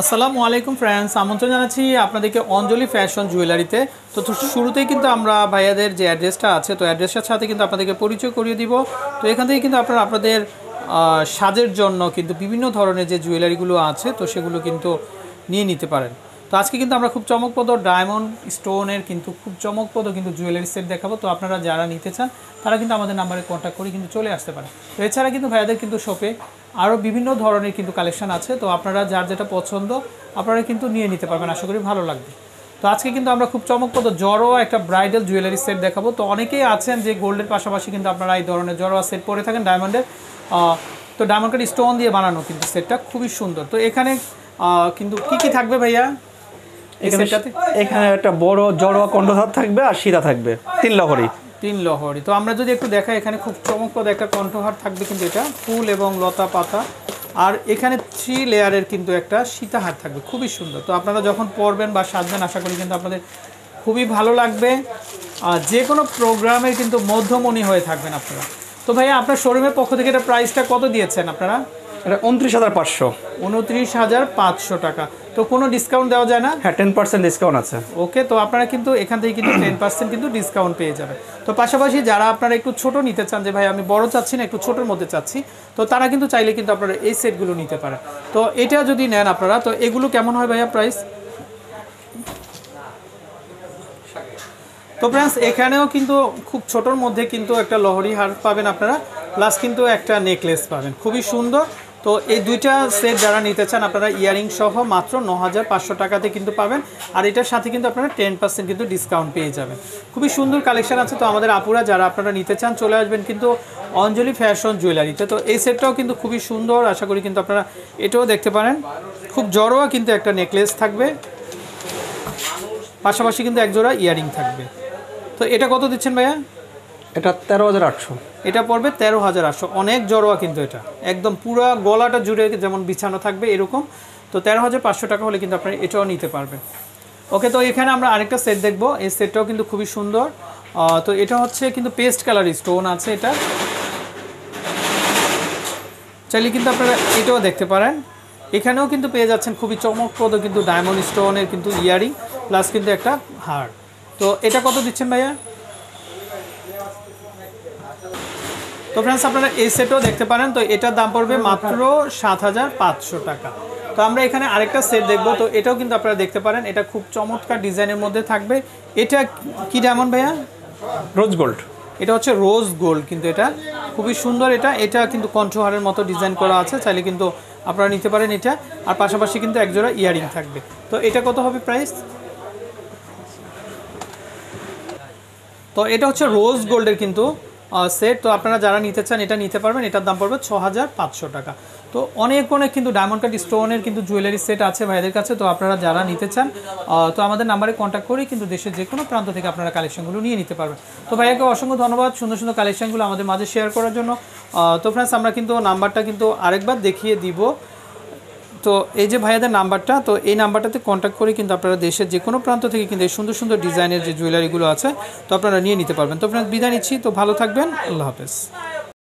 আসসালামু আলাইকুম ফ্রেন্ডস আমন্ত্রণ জানাচ্ছি আপনাদেরকে অঞ্জলি ফ্যাশন জুয়েলারিতে তো শুরুতেই কিন্তু আমরা ভাইয়াদের যে অ্যাড্রেসটা আছে, তো অ্যাড্রেসটার সাথে কিন্তু আপনাদেরকে পরিচয় করিয়ে দিব। তো এখান থেকে কিন্তু আপনারা আপনাদের সাজের জন্য কিন্তু বিভিন্ন ধরনের যে জুয়েলারিগুলো আছে, তো সেগুলো কিন্তু নিয়ে নিতে পারেন। তো আজকে কিন্তু আমরা খুব চমকপ্রদ ডায়মন্ড স্টোনের কিন্তু খুব চমকপ্রদ কিন্তু জুয়েলারি সেট দেখাবো। তো আপনারা যারা নিতে চান, তারা কিন্তু আমাদের নাম্বারে কন্ট্যাক্ট করে কিন্তু চলে আসতে পারেন। তো এছাড়া কিন্তু ভাইয়াদের কিন্তু শপে আরও বিভিন্ন ধরনের কিন্তু কালেকশন আছে তো আপনারা যার যেটা পছন্দ আপনারা কিন্তু নিয়ে নিতে পারবেন। আশা করি ভালো লাগবে। তো আজকে কিন্তু আমরা খুব চমকপ্রদ জড়োয়া একটা ব্রাইডাল জুয়েলারি সেট দেখাবো। তো অনেকেই আছেন যে গোল্ডের পাশাপাশি কিন্তু আপনারা এই ধরনের জড়োয়া সেট পরে থাকেন ডায়মন্ডের তো ডায়মন্ড কাট স্টোন দিয়ে বানানো কিন্তু সেটটা খুবই সুন্দর। তো এখানে কিন্তু কি কি থাকবে ভাইয়া? এখানে একটা বড় জড়োয়া কণ্ঠধার থাকবে আর শিরা থাকবে। তিন লহরি। তিন লহরি। তো আমরা যদি একটু দেখাই এখানে খুব চমকপ্রদ একটা কণ্ঠহার থাকবে কিন্তু এটা ফুল এবং লতা পাতা। আর এখানে থ্রি লেয়ারের কিন্তু একটা সীতাহার থাকবে খুবই সুন্দর। তো আপনারা যখন পরবেন বা সাজবেন আশা করি কিন্তু আপনাদের খুবই ভালো লাগবে। আর যে কোনো প্রোগ্রামের কিন্তু মধ্যমণি হয়ে থাকবেন আপনারা। তো ভাইয়া আপনার শোরুমের পক্ষ থেকে এটা প্রাইসটা কত দিয়েছেন আপনারা? এটা উনত্রিশ হাজার পাঁচশো। উনত্রিশ হাজার পাঁচশো টাকা। তো কোনো ডিসকাউন্ট দেওয়া যায় না? হ্যাঁ টেন পার্সেন্ট ডিসকাউন্ট আছে। ওকে তো আপনারা কিন্তু এখান থেকে কিন্তু টেন পার্সেন্ট কিন্তু ডিসকাউন্ট পেয়ে যাবেন। তো পাশাপাশি যারা আপনারা একটু ছোট নিতে চান যে ভাই আমি বড় চাচ্ছি না একটু ছোটোর মধ্যে চাচ্ছি তো তারা কিন্তু চাইলে কিন্তু আপনারা এই সেটগুলো নিতে পারেন। তো এটা যদি নেন আপনারা তো এগুলো কেমন হয় ভাইয়া প্রাইস তো ফ্রেন্ডস এখানেও কিন্তু খুব ছোটোর মধ্যে কিন্তু একটা লহরি হার পাবেন আপনারা প্লাস কিন্তু একটা নেকলেস পাবেন। খুবই সুন্দর তো এই দুইটা সেট যারা নিতে চান, আপনারা ইয়ারিং সহ মাত্র ন হাজার পাঁচশো টাকাতে কিন্তু পাবেন। আর এটার সাথে কিন্তু আপনারা টেন পার্সেন্ট কিন্তু ডিসকাউন্ট পেয়ে যাবেন। খুবই সুন্দর কালেকশন আছে তো আমাদের আপুরা, যারা আপনারা নিতে চান, চলে আসবেন কিন্তু অঞ্জলি ফ্যাশন জুয়েলারিতে তো। এই সেটটাও কিন্তু খুবই সুন্দর, আশা করি কিন্তু আপনারা এটাও দেখতে পারেন। খুব জড়োয়া কিন্তু একটা নেকলেস থাকবে। পাশাপাশি কিন্তু একজোড়া ইয়ারিং থাকবে। তো এটা কত দিচ্ছেন ভাইয়া? এটা তেরো হাজার আটশো। এটা পড়বে তেরো হাজার আটশো। অনেক জড়োয়া কিন্তু এটা। একদম পুরো গলাটা জুড়ে যেমন বিছানো থাকবে এরকম। তো তেরো হাজার পাঁচশো টাকা হলে কিন্তু আপনারা এটাও নিতে পারবেন। ওকে, তো এখানে আমরা আরেকটা সেট দেখব। এই সেটটাও কিন্তু খুবই সুন্দর। তো এটা হচ্ছে কিন্তু পেস্ট কালার স্টোন আছে এটা। চাইলে কিন্তু আপনারা এটাও দেখতে পারেন। এখানেও কিন্তু পেয়ে যাচ্ছেন খুবই চমকপ্রদ কিন্তু ডায়মন্ড স্টোনের কিন্তু ইয়ারিং প্লাস কিন্তু একটা হার। তো এটা কত দিচ্ছেন ভাইয়া? তো ফ্রেন্ডস আপনারা এই সেটও দেখতে পারেন। তো এটার দাম পড়বে মাত্র সাত হাজার পাঁচশো টাকা। তো আমরা এখানে আরেকটা সেট দেখব। তো এটাও কিন্তু আপনারা দেখতে পারেন। এটা খুব চমৎকার ডিজাইনের মধ্যে থাকবে। এটা কি ডায়মন্ড ভাইয়া? রোজ গোল্ড এটা হচ্ছে রোজ গোল্ড কিন্তু এটা। খুবই সুন্দর এটা। এটা কিন্তু কণ্ঠহারের মতো ডিজাইন করা আছে। চাইলে কিন্তু আপনারা নিতে পারেন এটা। আর পাশাপাশি কিন্তু একজোড়া ইয়ারিং থাকবে। তো এটা কত হবে প্রাইস তো এটা হচ্ছে রোজ গোল্ডের কিন্তু সেট তো আপনারা যারা নিতে চান, এটা নিতে পারবেন। এটার দাম পড়বে ছ টাকা। তো অনেক অনেক কিন্তু ডায়মন্ড কাট স্টোনের কিন্তু জুয়েলারি সেট আছে ভাইদের কাছে। তো আপনারা যারা নিতে চান তো আমাদের নাম্বারে কন্ট্যাক্ট করে কিন্তু দেশের যে কোনো প্রান্ত থেকে আপনারা কালেকশনগুলো নিয়ে নিতে পারবেন। তো ভাইয়াকে অসংখ্য ধন্যবাদ সুন্দর সুন্দর কালেকশনগুলো আমাদের মাঝে শেয়ার করার জন্য। তো ফ্রেন্ডস আমরা কিন্তু নাম্বারটা কিন্তু আরেকবার দেখিয়ে দিব। তো এই যে ভাইয়াদের নাম্বারটা, তো এই নাম্বারটাতে কন্ট্যাক্ট করে কিন্তু আপনারা দেশের যে কোনো প্রান্ত থেকে কিন্তু এই সুন্দর সুন্দর ডিজাইনের যে জুয়েলারিগুলো আছে, তো আপনারা নিয়ে নিতে পারবেন। তো আপনারা বিদায় নিচ্ছি, তো ভালো থাকবেন, আল্লাহ হাফেজ।